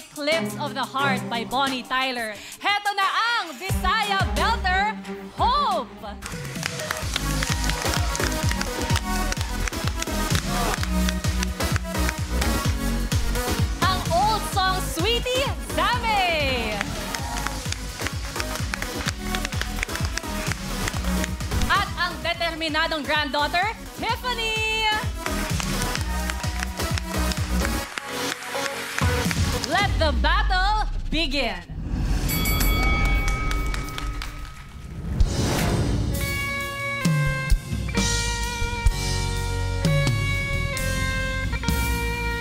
Eclipse of the Heart by Bonnie Tyler. Heto na ang Visaya Belter, Hope! Ang old song Sweetie, Zame! At ang determinadong granddaughter, Tiffany! Begin!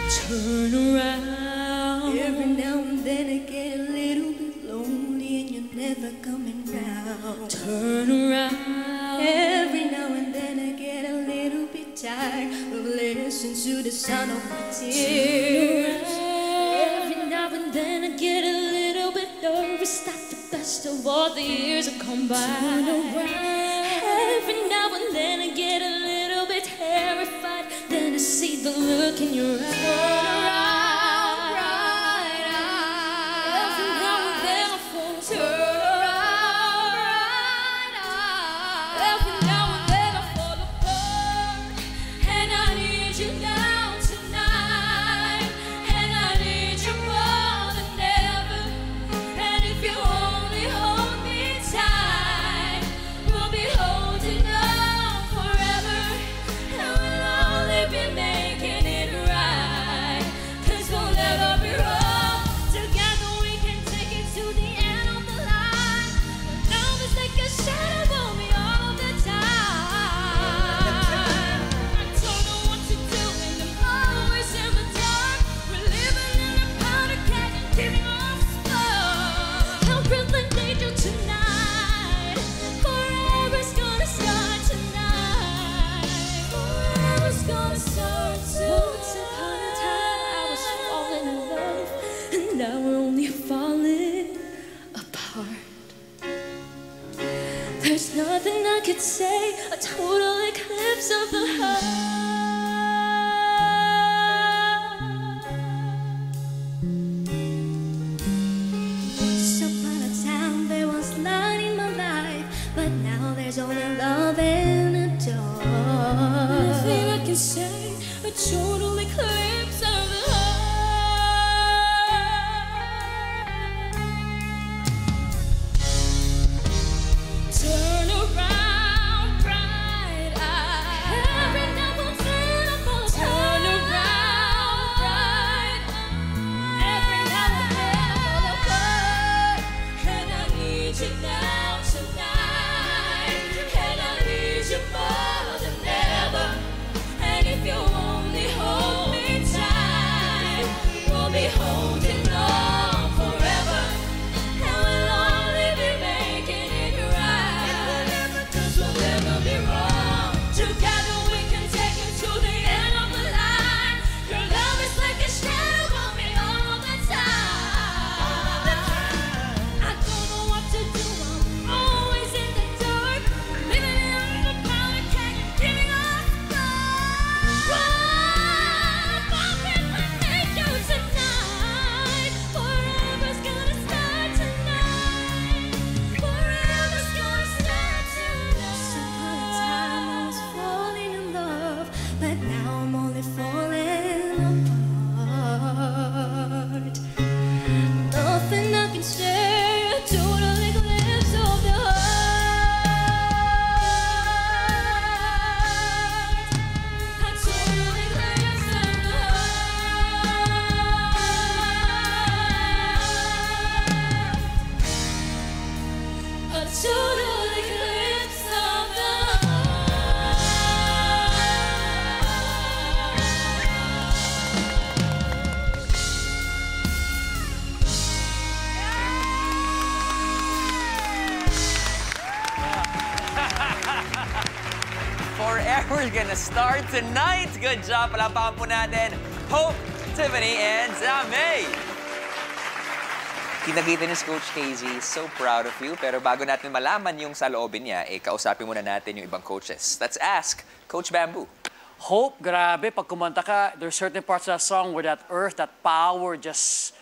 Turn around. Every now and then I get a little bit lonely and you're never coming round. Turn around. Every now and then I get a little bit tired of listening to the sound of my tears. And then I get a little bit nervous that the best of all the years have come by. Every now and then I get a little bit terrified. Then I see the look in your eyes. Could say, a total eclipse of the heart. Once upon a time there was light in my life, but now there's only love in the dark. Nothing I can say, a total eclipse falling apart. Forever's gonna start tonight. Good job. Palampakan po natin. Hope, Tiffany, and Zame. Kinakita niyo si Coach KZ, so proud of you. Pero bago natin malaman yung sa loobin niya, eh, kausapin muna natin yung ibang coaches. Let's ask Coach Bamboo. Hope, grabe, pag kumanta ka, there's certain parts of that song where that earth, that power just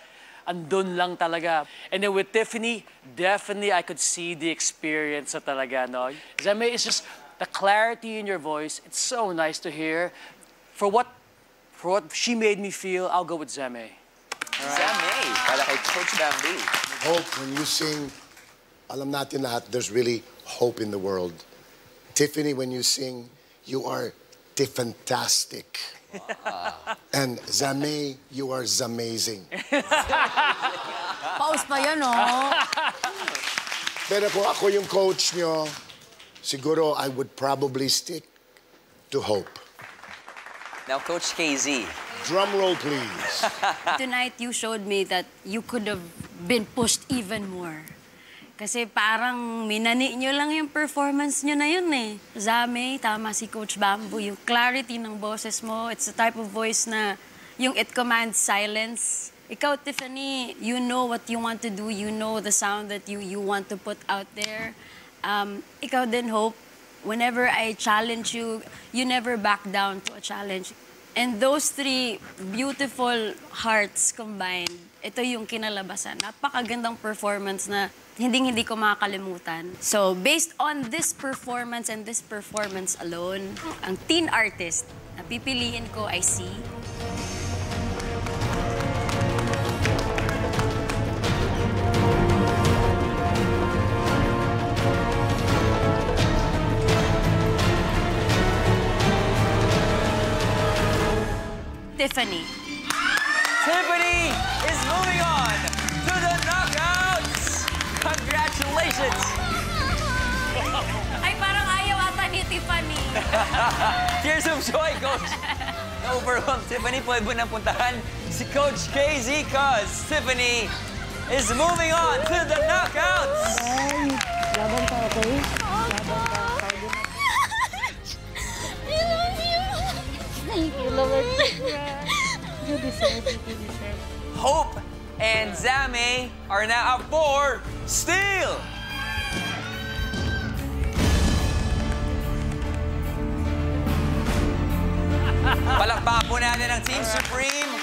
andun lang talaga. And then with Tiffany, definitely I could see the experience sa talaga, no? Zeme, it's just the clarity in your voice. It's so nice to hear. For what, for what she made me feel, I'll go with Zamae. Zamae, para kay Coach Bamboo. Hope, when you sing, alam natin lahat, there's really hope in the world. Tiffany, when you sing, you are fantastic. And Zamae, you are zamazing. Pause pa yan, oh. Pero kung ako yung coach nyo, siguro I would probably stick to hope. Now, Coach KZ, Drum roll, please. Tonight, you showed me that you could have been pushed even more. Kasi parang minani nyo lang yung performance nyo na yun eh. Zame, tama si Coach Bamboo, yung clarity ng boses mo, it's the type of voice na yung it commands silence. Ikaw, Tiffany, you know what you want to do, you know the sound that you, you want to put out there. Um, ikaw din, Hope, whenever I challenge you, you never back down to a challenge. And those three beautiful hearts combined, ito yung kinalabasan. Napakagandang performance na hindi-hindi ko makakalimutan. So, based on this performance and this performance alone, ang teen artist na pipiliin ko ay si... Tiffany. Tiffany is moving on to the knockouts. Congratulations. Ay, parang ayaw ata ni Tiffany. Tears of joy, Coach. Na-overwhelmed Tiffany, pwede mo nang puntahan si Coach KZ cause Tiffany is moving on to the knockouts. I love you. Thank you, Lord. You deserve it. You deserve it. Hope and Zame are now up for Steel. Palakpakan po natin ang Team Supreme